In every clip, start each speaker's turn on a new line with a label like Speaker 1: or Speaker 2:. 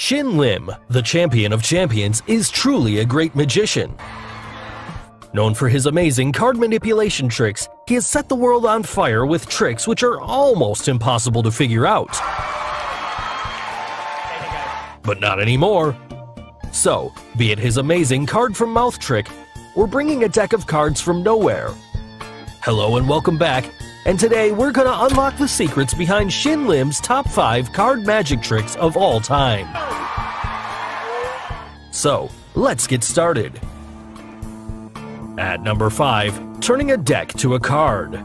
Speaker 1: Shin Lim, the champion of champions, is truly a great magician. Known for his amazing card manipulation tricks, he has set the world on fire with tricks which are almost impossible to figure out. But not anymore. So, be it his amazing card from mouth trick, or bringing a deck of cards from nowhere. Hello and welcome back, and today we're gonna unlock the secrets behind Shin Lim's top 5 card magic tricks of all time. So, let's get started. At number 5, turning a deck to a card.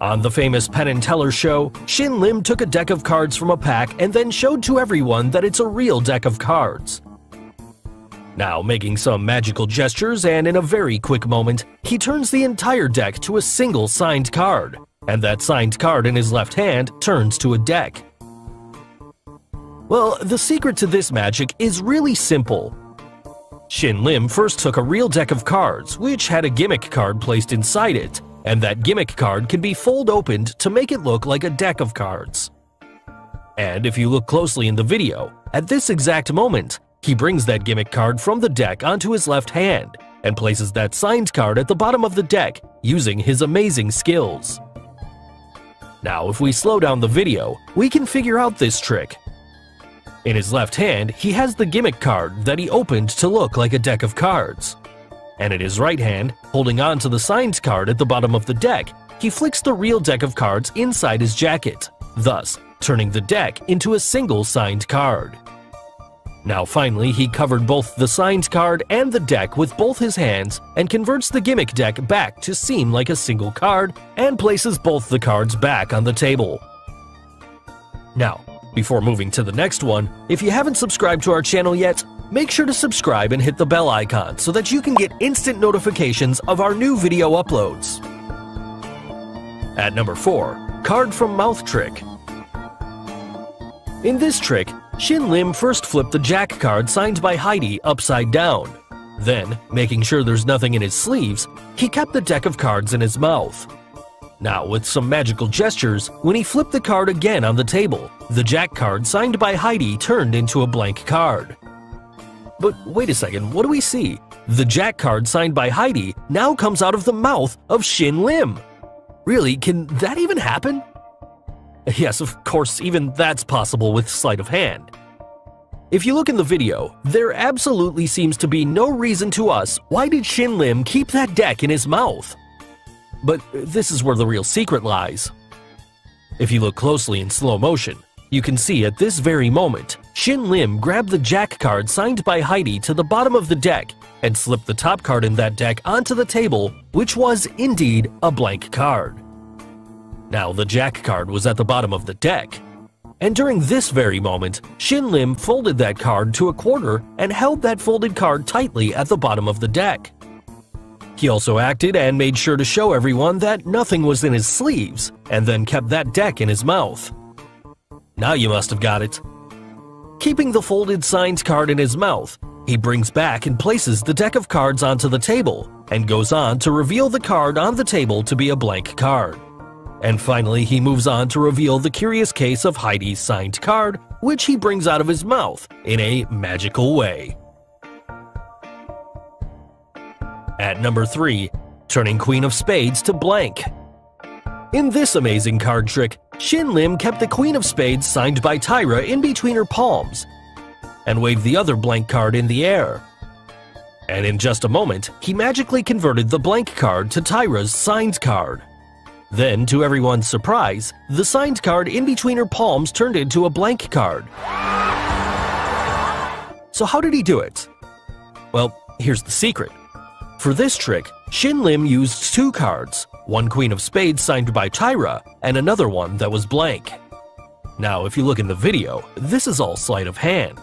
Speaker 1: On the famous Penn and Teller show, Shin Lim took a deck of cards from a pack and then showed to everyone that it's a real deck of cards. Now, making some magical gestures and in a very quick moment, he turns the entire deck to a single signed card, and that signed card in his left hand turns to a deck. Well, the secret to this magic is really simple. Shin Lim first took a real deck of cards, which had a gimmick card placed inside it, and that gimmick card can be fold opened to make it look like a deck of cards. And if you look closely in the video, at this exact moment, he brings that gimmick card from the deck onto his left hand and places that signed card at the bottom of the deck using his amazing skills. Now, if we slow down the video, we can figure out this trick. In his left hand, he has the gimmick card that he opened to look like a deck of cards. And in his right hand, holding on to the signed card at the bottom of the deck, he flicks the real deck of cards inside his jacket, thus turning the deck into a single signed card. Now finally, he covered both the signed card and the deck with both his hands and converts the gimmick deck back to seem like a single card and places both the cards back on the table. Now, before moving to the next one, if you haven't subscribed to our channel yet, make sure to subscribe and hit the bell icon so that you can get instant notifications of our new video uploads. At number 4, Card from Mouth Trick. In this trick, Shin Lim first flipped the Jack card signed by Heidi upside down. Then, making sure there's nothing in his sleeves, he kept the deck of cards in his mouth. Now, with some magical gestures, when he flipped the card again on the table, the Jack card signed by Heidi turned into a blank card. But wait a second, what do we see? The Jack card signed by Heidi now comes out of the mouth of Shin Lim. Really, can that even happen? Yes, of course, even that's possible with sleight of hand. If you look in the video, there absolutely seems to be no reason to us why did Shin Lim keep that deck in his mouth? But this is where the real secret lies. If you look closely in slow motion, you can see at this very moment, Shin Lim grabbed the Jack card signed by Heidi to the bottom of the deck and slipped the top card in that deck onto the table, which was indeed a blank card. Now, the Jack card was at the bottom of the deck. And during this very moment, Shin Lim folded that card to a quarter and held that folded card tightly at the bottom of the deck. He also acted and made sure to show everyone that nothing was in his sleeves, and then kept that deck in his mouth. Now you must have got it. Keeping the folded signed card in his mouth, he brings back and places the deck of cards onto the table, and goes on to reveal the card on the table to be a blank card. And finally, he moves on to reveal the curious case of Heidi's signed card, which he brings out of his mouth in a magical way. At number 3, turning Queen of Spades to blank. In this amazing card trick, Shin Lim kept the Queen of Spades signed by Tyra in between her palms, and waved the other blank card in the air. And in just a moment, he magically converted the blank card to Tyra's signed card. Then, to everyone's surprise, the signed card in between her palms turned into a blank card. So how did he do it? Well, here's the secret. For this trick, Shin Lim used two cards, one Queen of Spades signed by Tyra, and another one that was blank. Now, if you look in the video, this is all sleight of hand.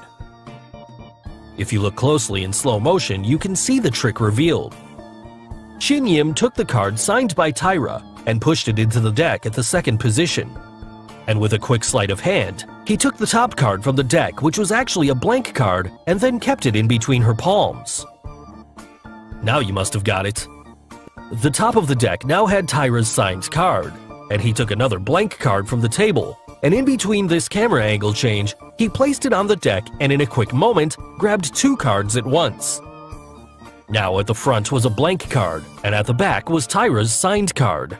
Speaker 1: If you look closely in slow motion, you can see the trick revealed. Shin Lim took the card signed by Tyra and pushed it into the deck at the second position. And with a quick sleight of hand, he took the top card from the deck, which was actually a blank card, and then kept it in between her palms. Now you must have got it. The top of the deck now had Tyra's signed card, and he took another blank card from the table, and in between this camera angle change, he placed it on the deck and in a quick moment, grabbed two cards at once. Now at the front was a blank card, and at the back was Tyra's signed card.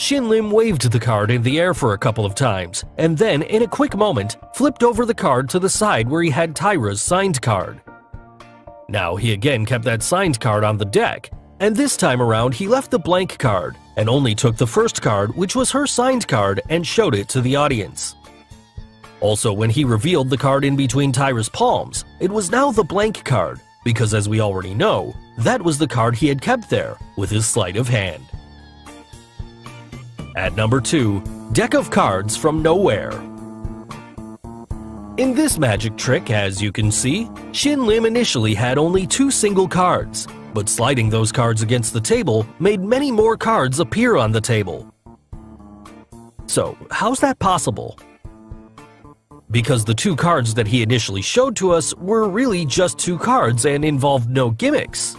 Speaker 1: Shin Lim waved the card in the air for a couple of times, and then, in a quick moment, flipped over the card to the side where he had Tyra's signed card. Now he again kept that signed card on the deck, and this time around he left the blank card and only took the first card, which was her signed card, and showed it to the audience. Also, when he revealed the card in between Tyra's palms, it was now the blank card, because as we already know, that was the card he had kept there with his sleight of hand. At number 2, Deck of Cards from Nowhere. In this magic trick, as you can see, Shin Lim initially had only two single cards, but sliding those cards against the table made many more cards appear on the table. So, how's that possible? Because the two cards that he initially showed to us were really just two cards and involved no gimmicks.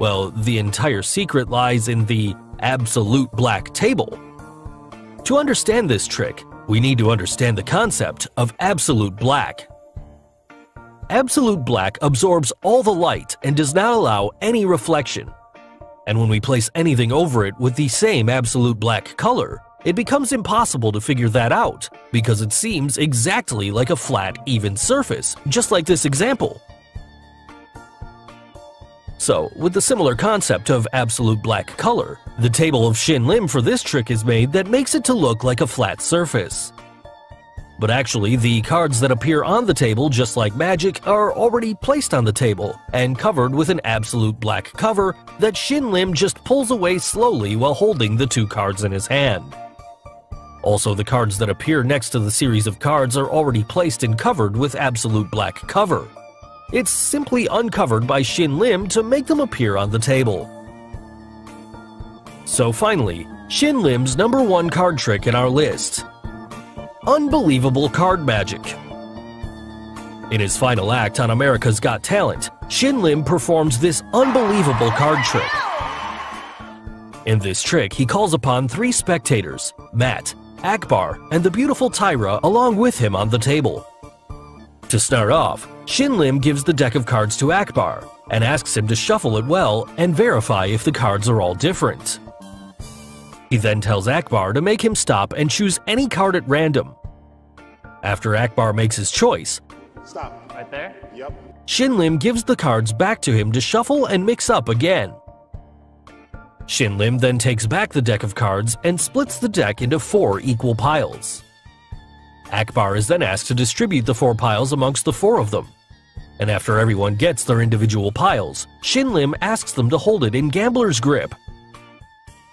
Speaker 1: Well, the entire secret lies in the absolute black table. To understand this trick, we need to understand the concept of absolute black. Absolute black absorbs all the light and does not allow any reflection. And when we place anything over it with the same absolute black color, it becomes impossible to figure that out because it seems exactly like a flat, even surface, just like this example. So, with the similar concept of absolute black color, the table of Shin Lim for this trick is made that makes it to look like a flat surface. But actually, the cards that appear on the table, just like magic, are already placed on the table and covered with an absolute black cover that Shin Lim just pulls away slowly while holding the two cards in his hand. Also, the cards that appear next to the series of cards are already placed and covered with absolute black cover. It's simply uncovered by Shin Lim to make them appear on the table. So finally, Shin Lim's number one card trick in our list. Unbelievable Card Magic In his final act on America's Got Talent, Shin Lim performs this unbelievable card trick. In this trick, he calls upon three spectators, Matt, Akbar, and the beautiful Tyra along with him on the table. To start off, Shin Lim gives the deck of cards to Akbar and asks him to shuffle it well and verify if the cards are all different. He then tells Akbar to make him stop and choose any card at random. After Akbar makes his choice,
Speaker 2: Stop. Right there? Yep.
Speaker 1: Shin Lim gives the cards back to him to shuffle and mix up again. Shin Lim then takes back the deck of cards and splits the deck into four equal piles. Akbar is then asked to distribute the four piles amongst the four of them. And after everyone gets their individual piles, Shin Lim asks them to hold it in gambler's grip.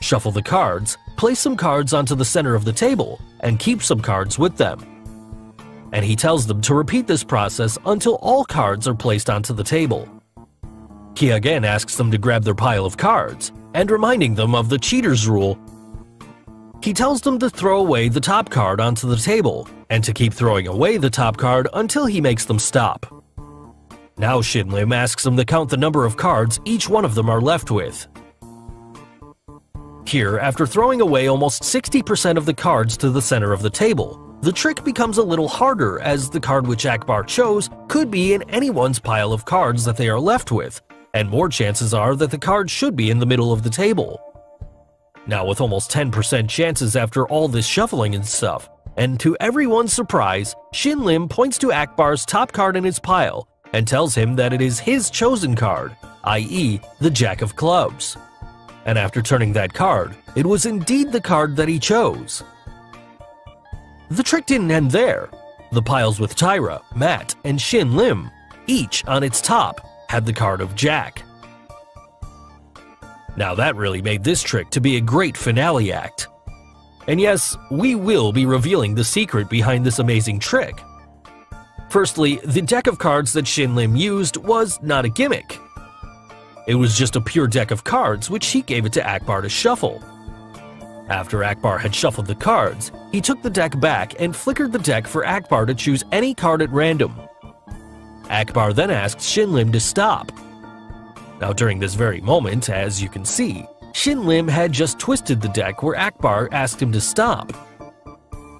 Speaker 1: Shuffle the cards, place some cards onto the center of the table, and keep some cards with them. And he tells them to repeat this process until all cards are placed onto the table. He again asks them to grab their pile of cards, and reminding them of the cheater's rule, he tells them to throw away the top card onto the table and to keep throwing away the top card until he makes them stop. Now Shin Lim asks them to count the number of cards each one of them are left with. Here, after throwing away almost 60% of the cards to the center of the table, the trick becomes a little harder as the card which Akbar chose could be in anyone's pile of cards that they are left with, and more chances are that the card should be in the middle of the table. Now with almost 10% chances after all this shuffling and stuff, and to everyone's surprise, Shin Lim points to Akbar's top card in his pile and tells him that it is his chosen card, i.e., the Jack of Clubs. And after turning that card, it was indeed the card that he chose. The trick didn't end there. The piles with Tyra, Matt, and Shin Lim, each on its top, had the card of Jack. Now that really made this trick to be a great finale act. And yes, we will be revealing the secret behind this amazing trick. Firstly, the deck of cards that Shin Lim used was not a gimmick. It was just a pure deck of cards which he gave it to Akbar to shuffle. After Akbar had shuffled the cards, he took the deck back and flickered the deck for Akbar to choose any card at random. Akbar then asked Shin Lim to stop. Now during this very moment, as you can see, Shin Lim had just twisted the deck where Akbar asked him to stop.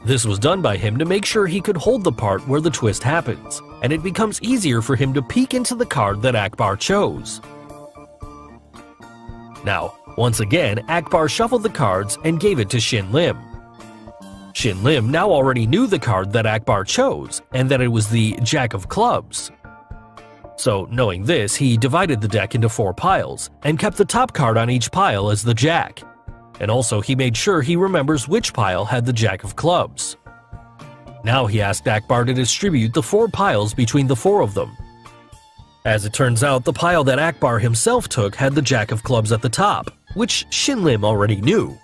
Speaker 1: This was done by him to make sure he could hold the part where the twist happens, and it becomes easier for him to peek into the card that Akbar chose. Now, once again, Akbar shuffled the cards and gave it to Shin Lim. Shin Lim now already knew the card that Akbar chose, and that it was the Jack of Clubs. So, knowing this, he divided the deck into four piles, and kept the top card on each pile as the Jack, and also he made sure he remembers which pile had the Jack of Clubs. Now he asked Akbar to distribute the four piles between the four of them. As it turns out, the pile that Akbar himself took had the Jack of Clubs at the top, which Shin Lim already knew.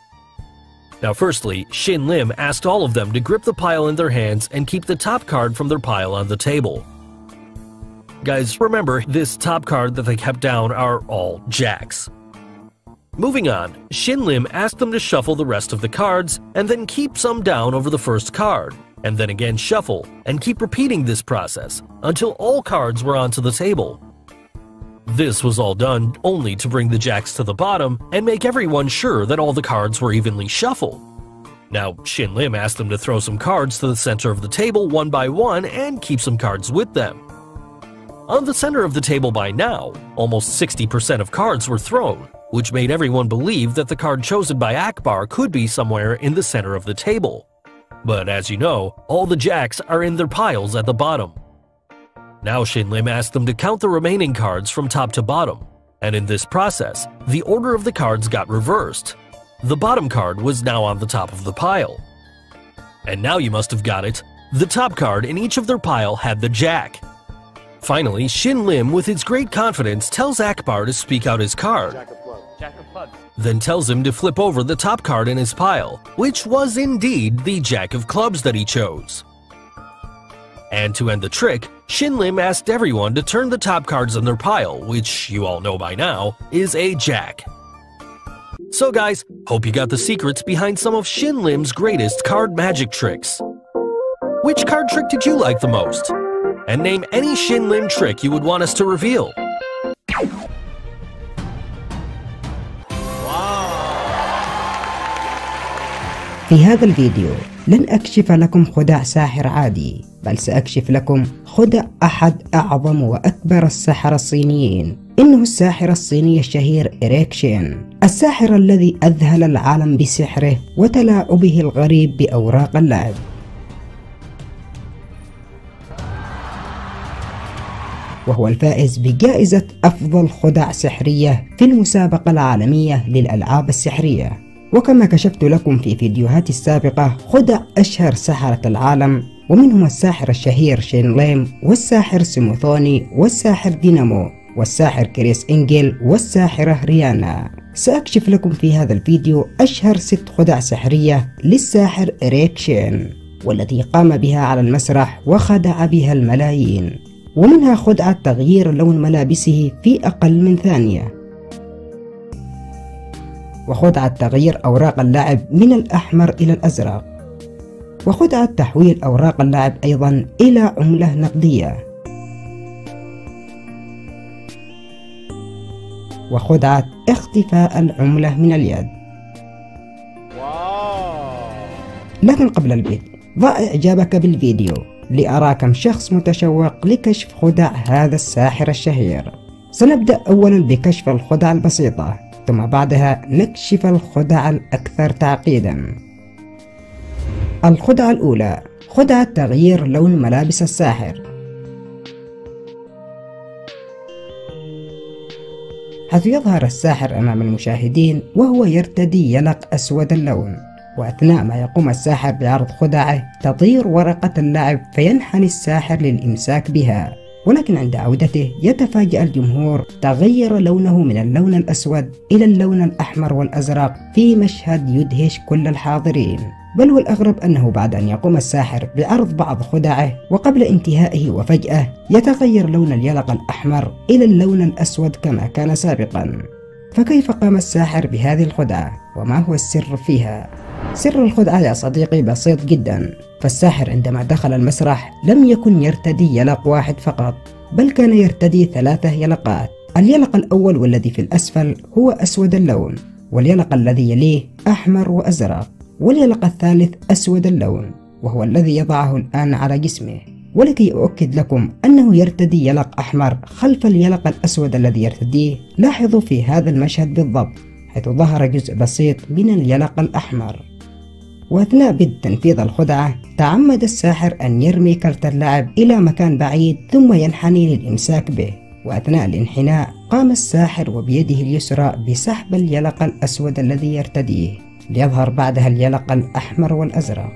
Speaker 1: Now firstly, Shin Lim asked all of them to grip the pile in their hands and keep the top card from their pile on the table. Guys, remember, this top card that they kept down are all jacks. Moving on, Shin Lim asked them to shuffle the rest of the cards and then keep some down over the first card, and then again shuffle, and keep repeating this process until all cards were onto the table. This was all done only to bring the jacks to the bottom and make everyone sure that all the cards were evenly shuffled. Now, Shin Lim asked them to throw some cards to the center of the table one by one and keep some cards with them. On the center of the table by now, almost 60% of cards were thrown, which made everyone believe that the card chosen by Akbar could be somewhere in the center of the table. But as you know, all the jacks are in their piles at the bottom. Now Shin Lim asked them to count the remaining cards from top to bottom, and in this process, the order of the cards got reversed. The bottom card was now on the top of the pile. And now you must have got it. The top card in each of their pile had the jack. Finally, Shin Lim, with his great confidence, tells Akbar to speak out his card. Jack of clubs. Then tells him to flip over the top card in his pile, which was indeed the Jack of Clubs that he chose. And to end the trick, Shin Lim asked everyone to turn the top cards in their pile, which you all know by now, is a Jack. So guys, hope you got the secrets behind some of Shin Lim's greatest card magic tricks. Which card trick did you like the most? And name any Shin Lim trick you would want us to reveal.
Speaker 3: في هذا الفيديو لن أكشف لكم خدع ساحر عادي بل سأكشف لكم خدع أحد أعظم وأكبر السحرة الصينيين إنه الساحر الصيني الشهير إريك شين الساحر الذي أذهل العالم بسحره وتلاعبه الغريب بأوراق اللعب وهو الفائز بجائزة أفضل خدع سحرية في المسابقة العالمية للألعاب السحرية. وكما كشفت لكم في فيديوهاتي السابقة خدع أشهر سحرة العالم ومنهم الساحر الشهير شين ليم والساحر سيموثوني والساحر دينامو والساحر كريس إنجل والساحرة ريانا. سأكشف لكم في هذا الفيديو أشهر ست خدع سحرية للساحر إريك شين والتي قام بها على المسرح وخدع بها الملايين. ومنها خدعة تغيير لون ملابسه في أقل من ثانية. وخدعة تغيير أوراق اللعب من الأحمر إلى الأزرق. وخدعة تحويل أوراق اللعب أيضا إلى عملة نقدية. وخدعة اختفاء العملة من اليد. لكن قبل البدء ضع إعجابك بالفيديو. لأرى كم شخص متشوق لكشف خدع هذا الساحر الشهير. سنبدأ أولا بكشف الخدع البسيطة ثم بعدها نكشف الخدع الأكثر تعقيدا. الخدعة الأولى خدعة تغيير لون ملابس الساحر. حيث يظهر الساحر أمام المشاهدين وهو يرتدي يلق أسود اللون. وأثناء ما يقوم الساحر بعرض خدعه تطير ورقة اللعب فينحني الساحر للإمساك بها. ولكن عند عودته يتفاجأ الجمهور تغير لونه من اللون الأسود إلى اللون الأحمر والأزرق في مشهد يدهش كل الحاضرين. بل والأغرب أنه بعد أن يقوم الساحر بعرض بعض خدعه وقبل انتهائه وفجأة يتغير لون اليلق الأحمر إلى اللون الأسود كما كان سابقا. فكيف قام الساحر بهذه الخدعة؟ وما هو السر فيها؟ سر الخدعة يا صديقي بسيط جدا. فالساحر عندما دخل المسرح لم يكن يرتدي يلق واحد فقط بل كان يرتدي ثلاثة يلقات. اليلق الأول والذي في الأسفل هو أسود اللون واليلق الذي يليه أحمر وأزرق واليلق الثالث أسود اللون وهو الذي يضعه الآن على جسمه. ولكي أؤكد لكم أنه يرتدي يلق أحمر خلف اليلق الأسود الذي يرتديه لاحظوا في هذا المشهد بالضبط. حيث ظهر جزء بسيط من اليلق الأحمر. وأثناء بدء تنفيذ الخدعة تعمد الساحر أن يرمي كرت اللعب إلى مكان بعيد ثم ينحني للإمساك به. وأثناء الانحناء قام الساحر وبيده اليسرى بسحب اليلق الأسود الذي يرتديه ليظهر بعدها اليلق الأحمر والأزرق.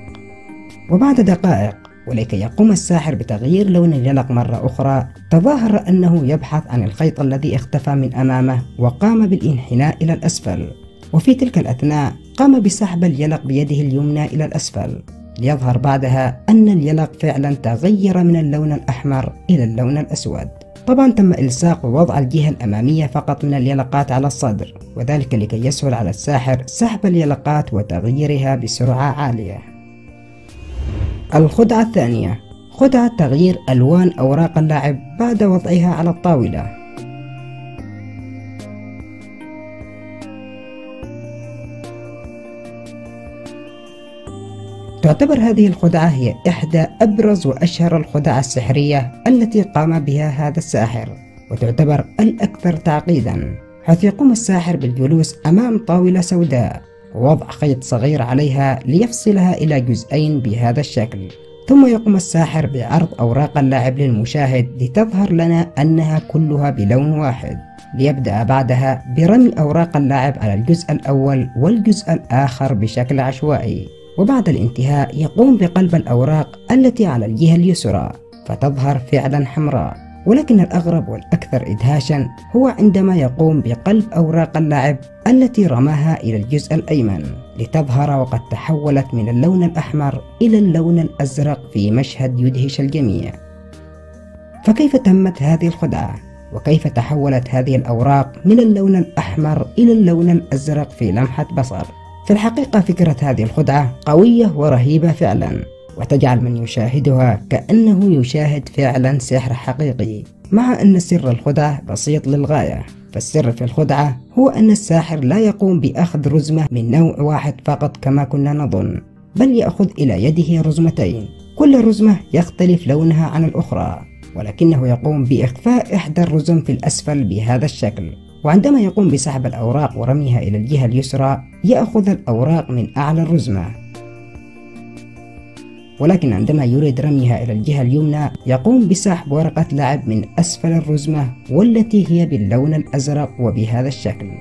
Speaker 3: وبعد دقائق ولكي يقوم الساحر بتغيير لون اليلق مرة أخرى. تظاهر أنه يبحث عن الخيط الذي اختفى من أمامه وقام بالإنحناء إلى الأسفل. وفي تلك الأثناء قام بسحب اليلق بيده اليمنى إلى الأسفل. ليظهر بعدها أن اليلق فعلا تغير من اللون الأحمر إلى اللون الأسود. طبعا تم إلصاق ووضع الجهة الأمامية فقط من اليلقات على الصدر وذلك لكي يسهل على الساحر سحب اليلقات وتغييرها بسرعة عالية. الخدعة الثانية. خدعة تغيير ألوان أوراق اللعب بعد وضعها على الطاولة. تعتبر هذه الخدعة هي إحدى أبرز وأشهر الخدع السحرية التي قام بها هذا الساحر وتعتبر الأكثر تعقيدا. حيث يقوم الساحر بالجلوس أمام طاولة سوداء. ووضع خيط صغير عليها ليفصلها إلى جزئين بهذا الشكل. ثم يقوم الساحر بعرض أوراق اللعب للمشاهد لتظهر لنا أنها كلها بلون واحد. ليبدأ بعدها برمي أوراق اللعب على الجزء الأول والجزء الآخر بشكل عشوائي. وبعد الانتهاء يقوم بقلب الأوراق التي على الجهة اليسرى فتظهر فعلا حمراء. ولكن الأغرب والأكثر إدهاشا هو عندما يقوم بقلب أوراق اللعب التي رماها إلى الجزء الأيمن لتظهر وقد تحولت من اللون الأحمر إلى اللون الأزرق في مشهد يدهش الجميع فكيف تمت هذه الخدعة؟ وكيف تحولت هذه الأوراق من اللون الأحمر إلى اللون الأزرق في لمحة بصر؟ في الحقيقة فكرة هذه الخدعة قوية ورهيبة فعلا وتجعل من يشاهدها كأنه يشاهد فعلا سحر حقيقي. مع أن سر الخدعة بسيط للغاية فالسر في الخدعة هو أن الساحر لا يقوم بأخذ رزمة من نوع واحد فقط كما كنا نظن بل يأخذ إلى يده رزمتين. كل رزمة يختلف لونها عن الأخرى ولكنه يقوم بإخفاء إحدى الرزم في الأسفل بهذا الشكل. وعندما يقوم بسحب الأوراق ورميها إلى الجهة اليسرى يأخذ الأوراق من أعلى الرزمة. ولكن عندما يريد رميها إلى الجهة اليمنى يقوم بسحب ورقة لعب من أسفل الرزمة والتي هي باللون الأزرق وبهذا الشكل.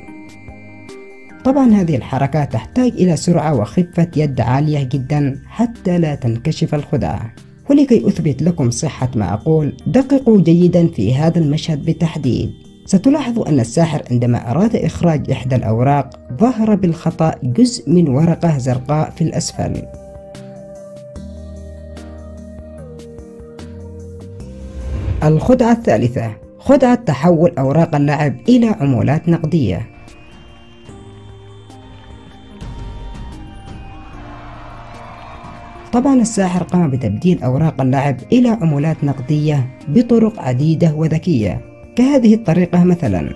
Speaker 3: طبعا هذه الحركة تحتاج إلى سرعة وخفة يد عالية جدا حتى لا تنكشف الخدعة ولكي أثبت لكم صحة ما أقول دققوا جيدا في هذا المشهد بالتحديد ستلاحظ أن الساحر عندما أراد إخراج إحدى الأوراق ظهر بالخطأ جزء من ورقة زرقاء في الأسفل. الخدعة الثالثة خدعة تحول أوراق اللعب إلى عمولات نقدية. طبعا الساحر قام بتبديل أوراق اللعب إلى عمولات نقدية بطرق عديدة وذكية. كهذه الطريقة مثلا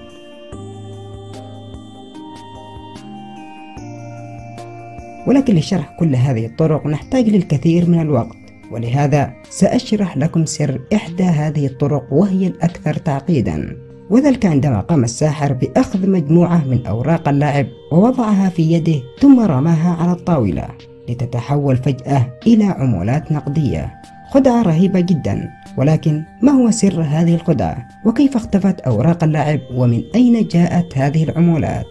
Speaker 3: ولكن لشرح كل هذه الطرق نحتاج للكثير من الوقت. ولهذا سأشرح لكم سر إحدى هذه الطرق وهي الأكثر تعقيدا. وذلك عندما قام الساحر بأخذ مجموعة من أوراق اللعب ووضعها في يده ثم رماها على الطاولة لتتحول فجأة إلى عمولات نقدية. خدعة رهيبة جدا ولكن ما هو سر هذه الخدعة؟ وكيف اختفت أوراق اللعب؟ ومن أين جاءت هذه العمولات؟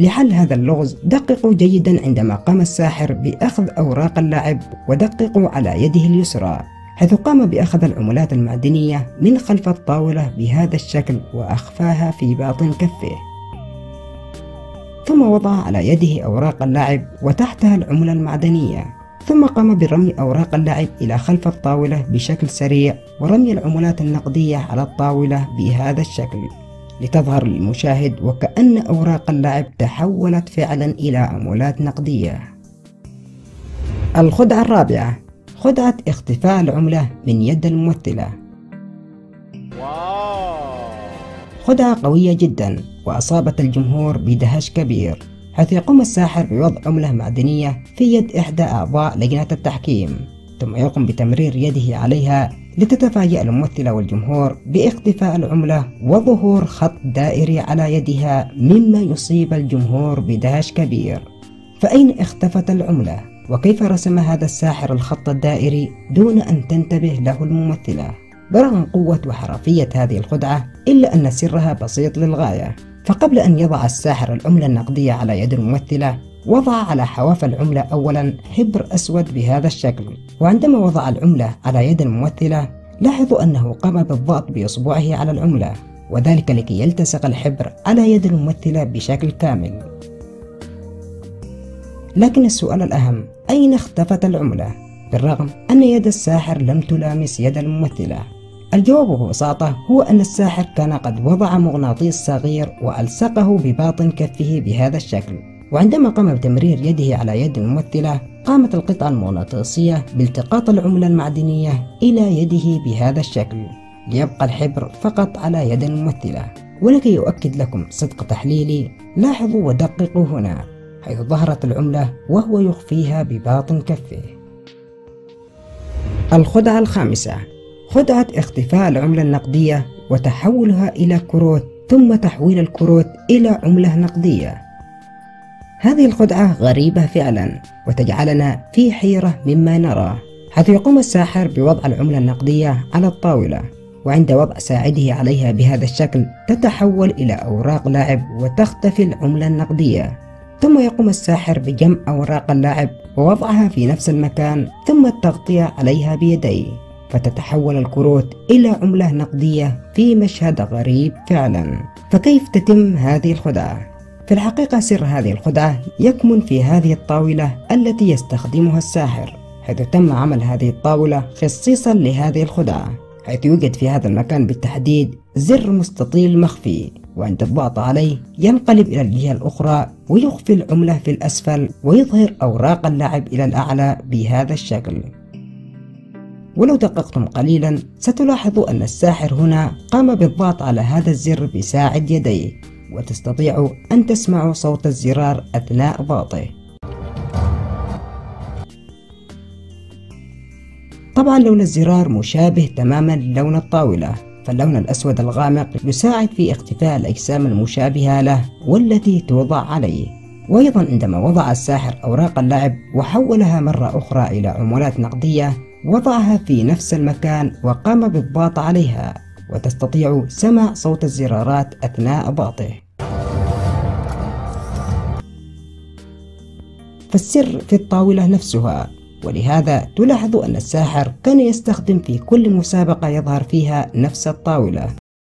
Speaker 3: لحل هذا اللغز دققوا جيدا عندما قام الساحر بأخذ أوراق اللعب ودققوا على يده اليسرى حيث قام بأخذ العملات المعدنية من خلف الطاولة بهذا الشكل وأخفاها في باطن كفه. ثم وضع على يده أوراق اللعب وتحتها العملة المعدنية. ثم قام برمي أوراق اللعب إلى خلف الطاولة بشكل سريع ورمي العملات النقدية على الطاولة بهذا الشكل. لتظهر للمشاهد وكأن أوراق اللعب تحولت فعلا إلى عملات نقدية. الخدعة الرابعة خدعة اختفاء العملة من يد الممثلة. خدعة قوية جدا وأصابت الجمهور بدهش كبير حيث يقوم الساحر بوضع عملة معدنية في يد إحدى أعضاء لجنة التحكيم ثم يقوم بتمرير يده عليها لتتفاجأ الممثلة والجمهور باختفاء العملة وظهور خط دائري على يدها مما يصيب الجمهور بدهش كبير فأين اختفت العملة؟ وكيف رسم هذا الساحر الخط الدائري دون أن تنتبه له الممثلة؟ برغم قوة وحرفية هذه الخدعة إلا أن سرها بسيط للغاية فقبل أن يضع الساحر العملة النقدية على يد الممثلة وضع على حواف العملة أولا حبر أسود بهذا الشكل. وعندما وضع العملة على يد الممثلة لاحظوا أنه قام بالضغط بإصبعه على العملة وذلك لكي يلتصق الحبر على يد الممثلة بشكل كامل. لكن السؤال الأهم أين اختفت العملة؟ بالرغم أن يد الساحر لم تلامس يد الممثلة. الجواب ببساطة هو أن الساحر كان قد وضع مغناطيس صغير وألصقه بباطن كفه بهذا الشكل. وعندما قام بتمرير يده على يد الممثلة قامت القطعة المغناطيسية بالتقاط العملة المعدنية إلى يده بهذا الشكل. ليبقى الحبر فقط على يد الممثلة. ولكي يؤكد لكم صدق تحليلي لاحظوا ودققوا هنا حيث ظهرت العملة وهو يخفيها بباطن كفه. الخدعة الخامسة. خدعة اختفاء العملة النقدية وتحولها إلى كروت ثم تحويل الكروت إلى عملة نقدية. هذه الخدعة غريبة فعلا وتجعلنا في حيرة مما نراه حيث يقوم الساحر بوضع العملة النقدية على الطاولة وعند وضع ساعده عليها بهذا الشكل تتحول إلى أوراق لاعب وتختفي العملة النقدية. ثم يقوم الساحر بجمع أوراق اللاعب ووضعها في نفس المكان ثم التغطية عليها بيديه. فتتحول الكروت إلى عملة نقدية في مشهد غريب فعلا. فكيف تتم هذه الخدعة؟ في الحقيقة سر هذه الخدعة يكمن في هذه الطاولة التي يستخدمها الساحر حيث تم عمل هذه الطاولة خصيصا لهذه الخدعة حيث يوجد في هذا المكان بالتحديد زر مستطيل مخفي وعند الضغط عليه ينقلب إلى الجهة الأخرى ويخفي العملة في الأسفل ويظهر أوراق اللعب إلى الأعلى بهذا الشكل. ولو دققتم قليلا ستلاحظوا أن الساحر هنا قام بالضغط على هذا الزر بساعد يديه وتستطيعوا أن تسمعوا صوت الزرار أثناء ضغطه طبعا لون الزرار مشابه تماما للون الطاولة فاللون الأسود الغامق يساعد في اختفاء الأجسام المشابهة له والتي توضع عليه. وأيضا عندما وضع الساحر أوراق اللعب وحولها مرة أخرى إلى عملات نقدية وضعها في نفس المكان وقام بالضغط عليها. وتستطيع سمع صوت الزرارات أثناء ضغطه فالسر في الطاولة نفسها ولهذا تلاحظ أن الساحر كان يستخدم في كل مسابقة يظهر فيها نفس الطاولة.